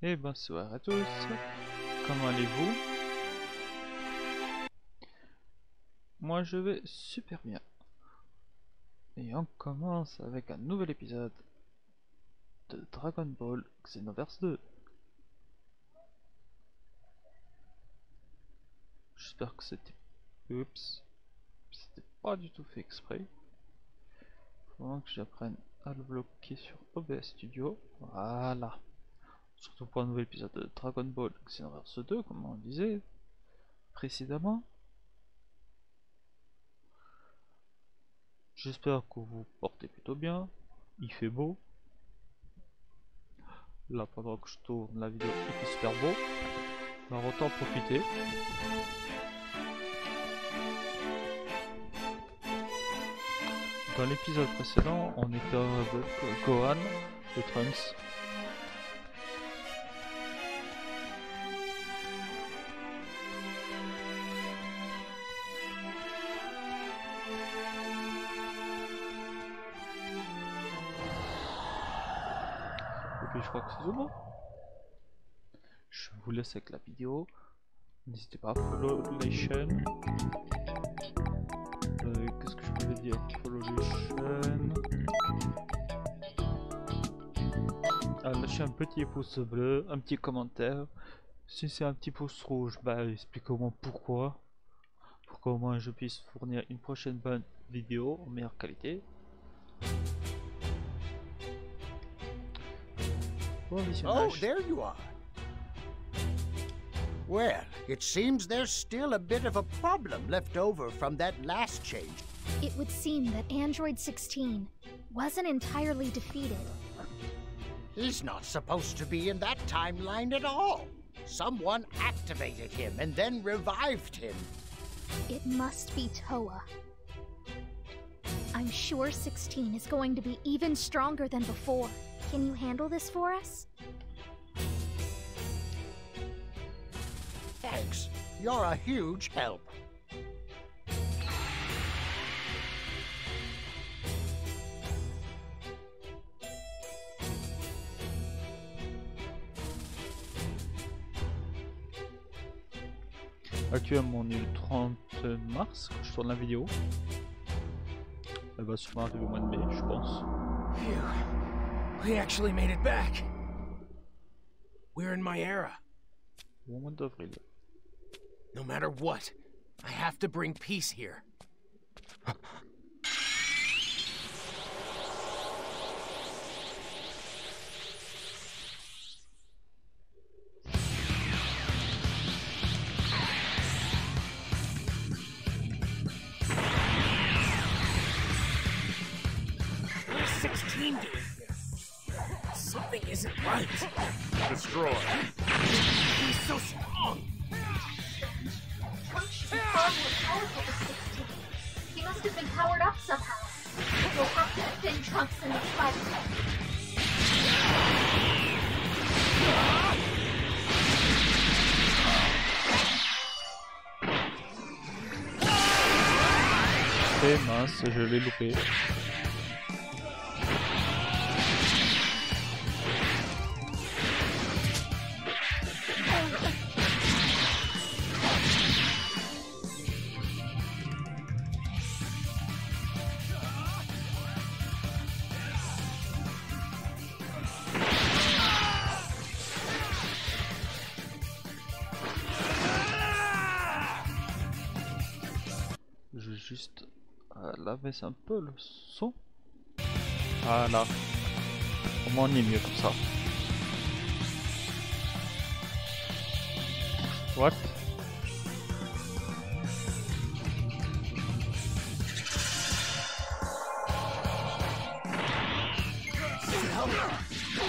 Et bonsoir à tous, comment allez-vous? Moi je vais super bien. Et on commence avec un nouvel épisode de Dragon Ball Xenoverse 2. J'espère que c'était... Oups. C'était pas du tout fait exprès. Faut que j'apprenne à le bloquer sur OBS Studio. Voilà. Surtout pour un nouvel épisode de Dragon Ball Xenoverse 2, comme on disait précédemment. J'espère que vous portez plutôt bien. Il fait beau. Là, pendant que je tourne la vidéo, il fait super beau. Alors autant profiter. Dans l'épisode précédent, on était avec Gohan et Trunks. Je vous laisse avec la vidéo. N'hésitez pas à follow les chaînes. Euh, Qu'est-ce que je pouvais dire? Follow les chaînes. Ah, lâchez un petit pouce bleu, un petit commentaire. Si c'est un petit pouce rouge, bah expliquez-moi pourquoi. Pour qu'au moins je puisse fournir une prochaine bonne vidéo en meilleure qualité. Oh, visionnage. there you are. Well, it seems there's still a bit of a problem left over from that last change. It would seem that Android 16 wasn't entirely defeated. He's not supposed to be in that timeline at all. Someone activated him and then revived him. It must be Towa. I'm sure 16 is going to be even stronger than before. Can you handle this for us? Thanks. You're a huge help. Actuellement on est le 30 mars quand je tourne la vidéo. Elle va sûrement arriver au mois de mai, je pense. Phew. We actually made it back. We're in my era. Ou au mois d'avril. No matter what, I have to bring peace here. He's so strong. He must have been powered up somehow. We'll have to defend Trunks in this fight. Mince, je l'ai loupé. Juste euh, laver un peu le son. Voilà. Au moins on est mieux comme ça. What?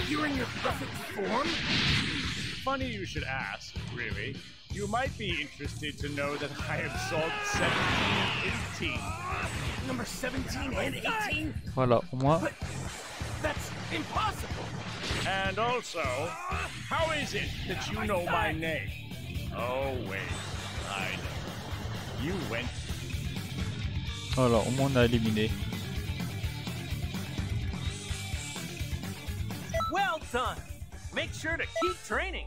You're in your perfect form? Funny you should ask, really. You might be interested to know that I absorbed 17 and 18. Number 17 and 18? Voilà, au moins. But that's impossible. And also, how is it that you know my name? Oh, wait. I know. You went Voilà, au moins on a éliminé. Well done. Make sure to keep training.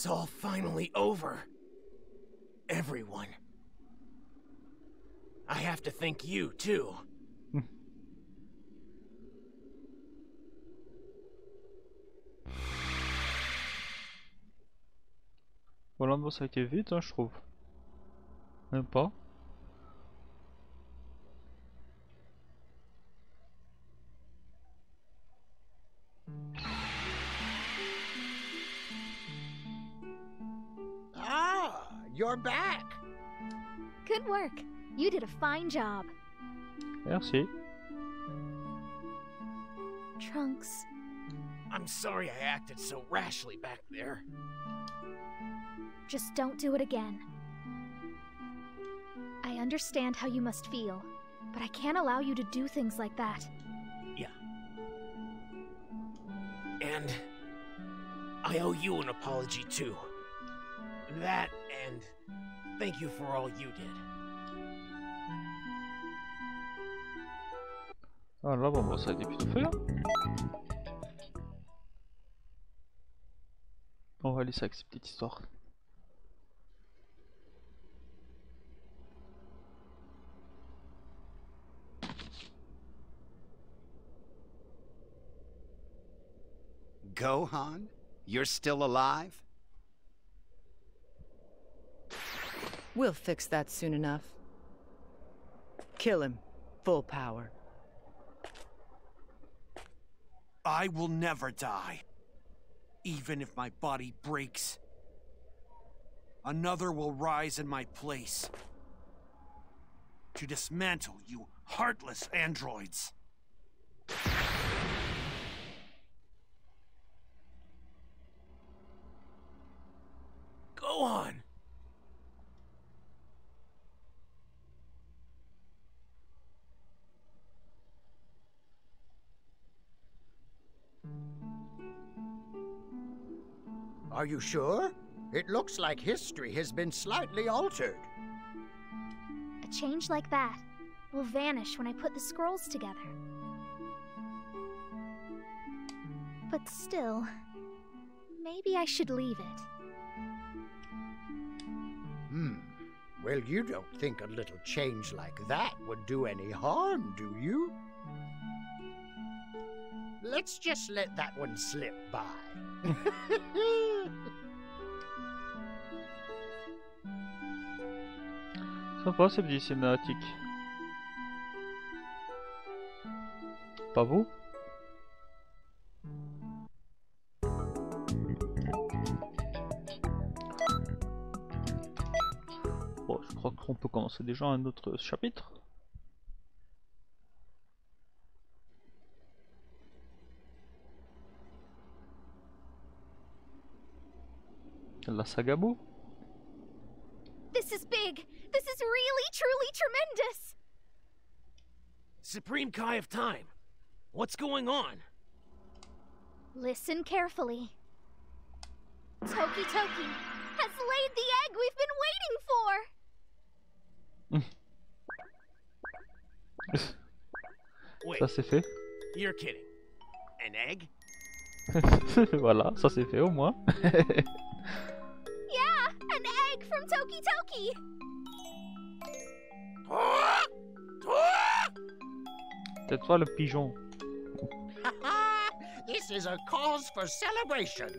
It's all finally over. Everyone. I have to thank you, too. Voilà, bon, ça a été vite, hein, je trouve. Même pas. You're back. Good work. You did a fine job. Merci. Trunks, I'm sorry I acted so rashly back there. just don't do it again. I understand how you must feel, but I can't allow you to do things like that. Yeah. And I owe you an apology too. That and thank you for all you did. Ah là, bon, bah, ça a été plutôt fait. hein. On va laisser avec cette petite histoire. Gohan? You're still alive? We'll fix that soon enough. Kill him. Full power. I will never die. Even if my body breaks. Another will rise in my place. To dismantle you heartless androids. Go on. Are you sure? It looks like history has been slightly altered. A change like that will vanish when I put the scrolls together. But still, maybe I should leave it. Hmm. Well, you don't think a little change like that would do any harm, do you? Let's just let that one slip by. Sympa ces petites cinématiques. Pas vous? Bon, je crois qu'on peut commencer déjà un autre chapitre. La saga Boo This is big! This is really, truly tremendous! Supreme Kai of Time. What's going on? Listen carefully. Toki Toki has laid the egg we've been waiting for! Wait, Ça c'est fait. you're kidding. An egg? voilà, ça c'est fait au moins. Yeah, an egg from Toki Toki! Peut-être toi le pigeon. this is a cause for celebration.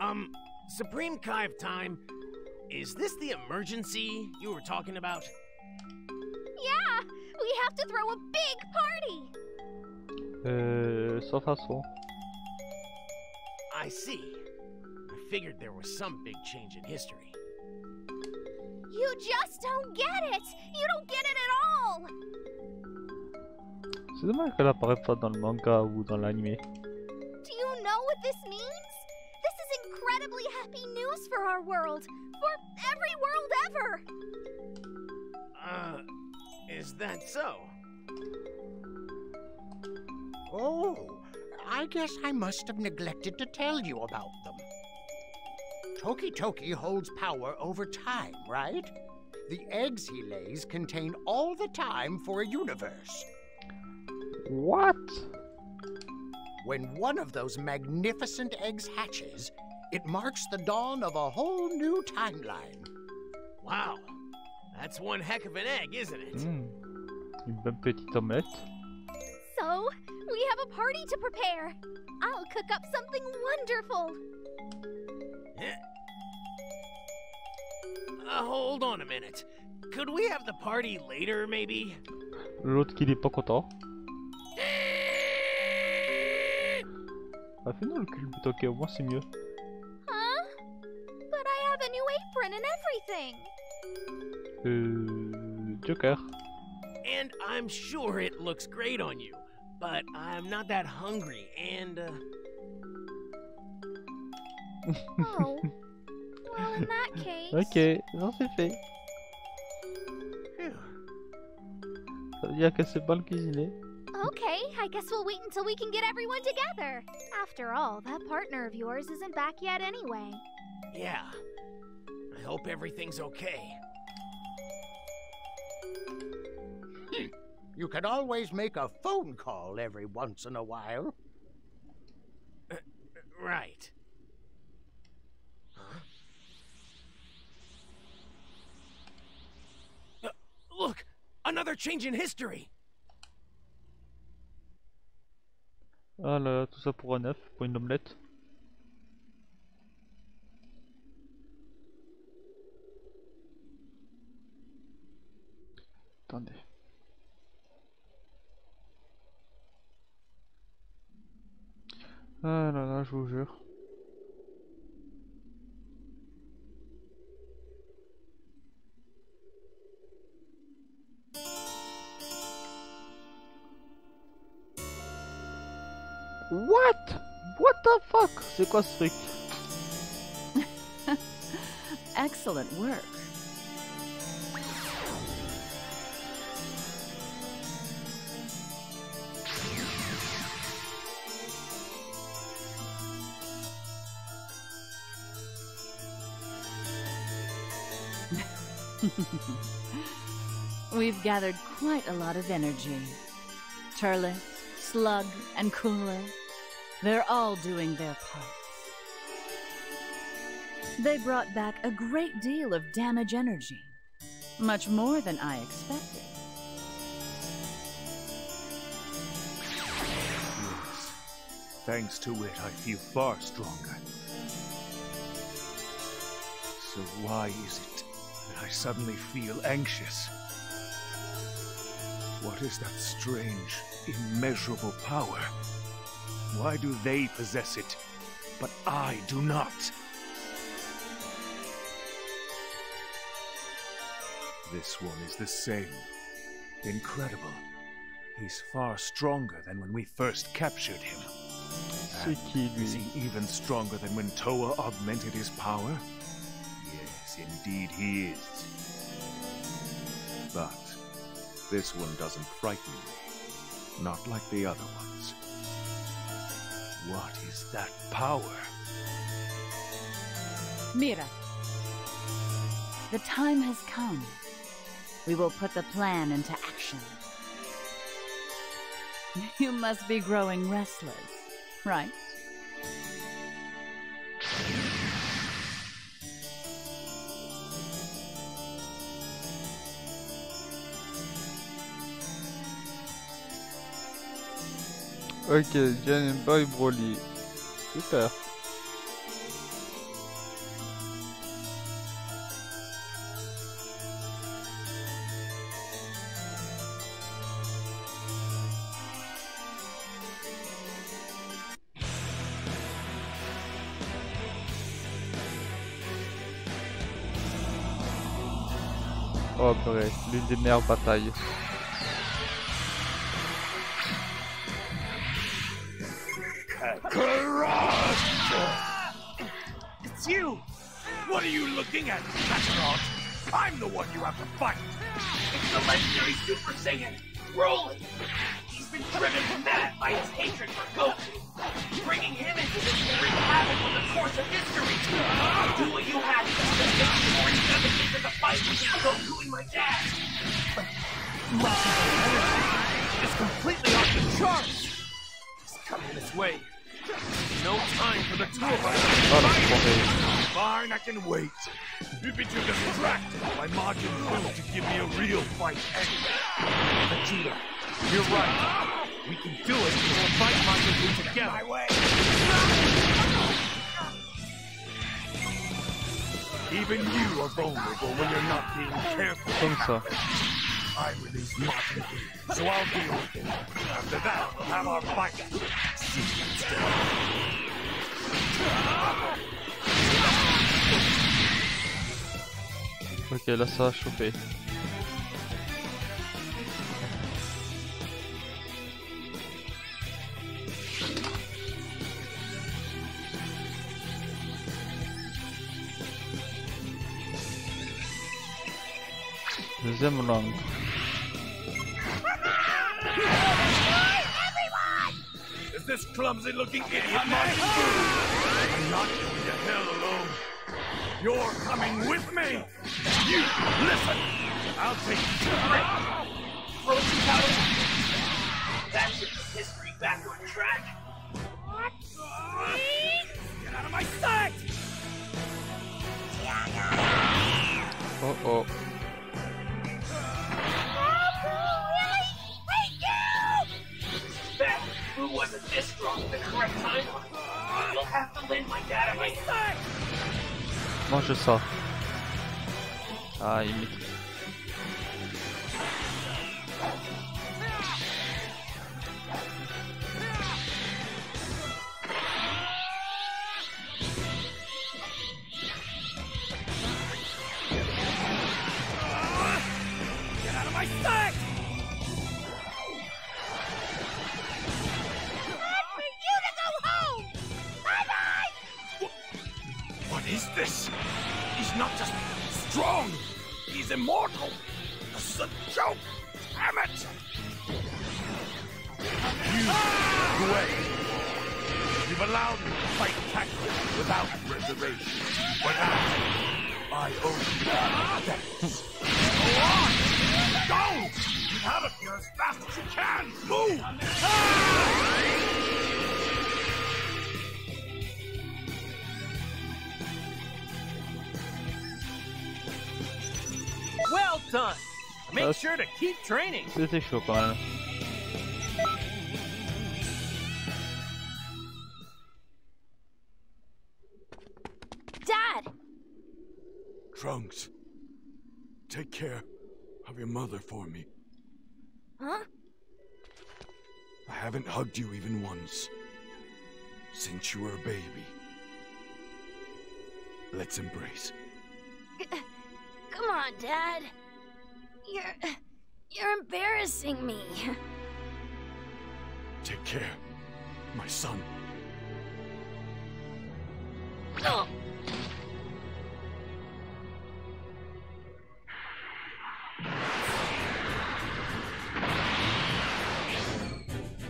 Um, Supreme Kai of Time, is this the emergency you were talking about? Yeah, we have to throw a big party! Euh, sans façon. I see. I figured there was some big change in history. You just don't get it! You don't get it at all! C'est dommage qu'elle apparaît pas dans le manga ou dans l'anime. Do you know what this means? This is incredibly happy news for our world! For every world ever! Uh, is that so? Oh, I guess I must have neglected to tell you about them. Toki Toki holds power over time, right? The eggs he lays contain all the time for a universe. What? When one of those magnificent eggs hatches, it marks the dawn of a whole new timeline. Wow. That's one heck of an egg, isn't it? Hmm. Une bonne petite omelette. So, we have a party to prepare. I'll cook up something wonderful. Uh, hold on a minute. Could we have the party later, maybe? L'autre qui n'est pas content. Ah, fais-nous le culbute, ok, au moins c'est mieux. Huh? But I have a new apron and everything. Euh. Joker. And I'm sure it looks great on you, but I'm not that hungry, and uh, Oh. well, in that case. Ok, non, c'est fait. Ça veut dire que c'est pas le cuisiner. Okay, I guess we'll wait until we can get everyone together. After all, that partner of yours isn't back yet anyway. yeah. I hope everything's okay. Hmm. You can always make a phone call every once in a while. Uh, right. In history! Ah là là, tout ça pour un œuf, pour une omelette. Attendez. Ah là là, je vous jure. The fuck? Excellent work. We've gathered quite a lot of energy. Turles, Slug, and Cooler, they're all doing their parts. They brought back a great deal of damage energy. Much more than I expected. Yes. Thanks to it, I feel far stronger. So why is it that I suddenly feel anxious? What is that strange, immeasurable power? Why do they possess it, but I do not? This one is the same. Incredible. He's far stronger than when we first captured him. Qui Is he even stronger than when Towa augmented his power? Yes, indeed he is. But this one doesn't frighten me. Not like the other ones. What is that power? Mira. The time has come. We will put the plan into action. You must be growing restless, right? Ok, Jen Boy Broly. Super. Oh purée, l'une des meilleures batailles. It's you! What are you looking at, Kakarot? I'm the one you have to fight! It's the legendary Super Saiyan, Broly! He's been driven mad by his hatred for Goku! Bringing him into this wreak havoc on the course of history. Do what you had to do before he doesn't get to the fight with Goku and my dad. But... Is completely off the charts! He's coming this way. No time for the two of us. Oh la forêt. Fine, I can wait. You'd be too distracted by Majin Buu to give me a real fight anyway. Vegeta, you're right. We can do it if we'll fight Majin Buu together. My way. Even you are vulnerable when you're not being careful. Comme ça. I release Buu, so I'll deal with him. After that, we'll have our fight. See you. Ok, là ça va chauffer. Deuxième langue. Is this clumsy-looking idiot Majin Buu? I'm not going to hell alone. You're coming with me. You listen. I'll take you. Frozen power. That should history back on track. Get out of my sight! Oh oh. Mange ça. Ah, il met. Is this? He's not just strong, he's immortal. This is a joke. Damn it! You, Wei, you've allowed me to fight Kakarot without reservation. But I, I owe you thanks. Go on! Go! Get out of here as fast as you can! Move! Well done! Make That's- sure to keep training. This is quand même. Dad! Trunks, take care of your mother for me. Huh? I haven't hugged you even once since you were a baby. Let's embrace. Come on, Dad. You're. You're embarrassing me. Take care, my son. Oh.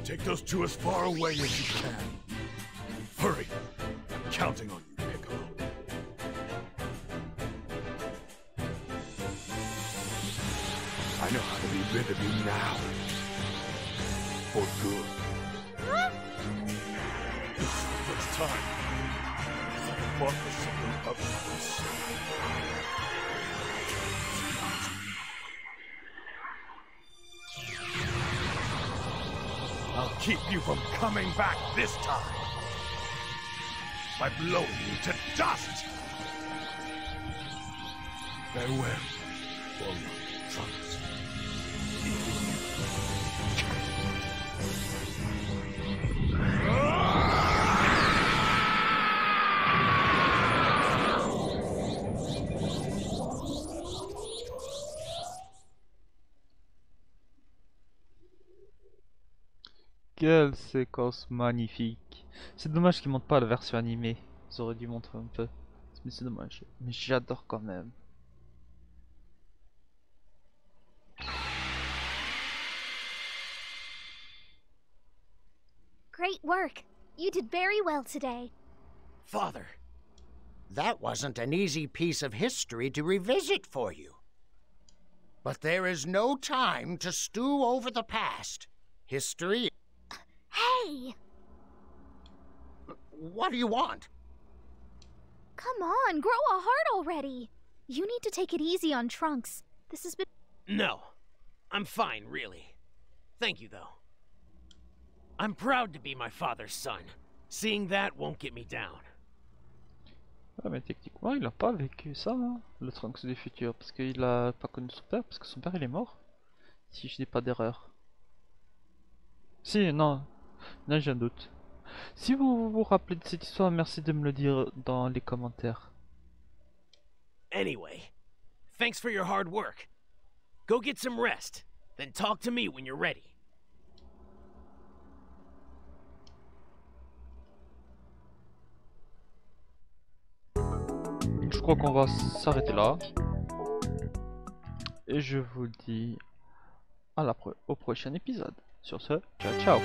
Take those two as far away as you can. Hurry. I'm counting on you, rid of you now. For good. This is the first time. Since I fought for something of my soul. I'll keep you from coming back this time. By blowing you to dust. Farewell, warrior Trunks. Quelle séquence magnifique. C'est dommage qu'ils montrent pas la version animée. Ils auraient dû montrer un peu. Mais c'est dommage. Mais j'adore quand même. Great work. You did very well today. Father, That wasn't an easy piece of history to revisit for you. But there is no time to stew over the past. History. Hey! What do you want? Come on, grow a heart already. You need to take it easy on Trunks. This has been. no. I'm fine, really. Thank you, though. I'm proud to be my father's son. Seeing that won't get me down. Ouais, mais techniquement, il a pas vécu ça, hein, le Trunks du futur, parce qu'il a pas connu son père, parce que son père il est mort. Si je dis pas d'erreur. Si, non, là j'ai un doute. Si vous vous rappelez de cette histoire, merci de me le dire dans les commentaires. Anyway, thanks for your hard work. Go get some rest, then talk to me when you're ready. Je crois qu'on va s'arrêter là. Et je vous dis à la pro- au prochain épisode. Sur ce, ciao ciao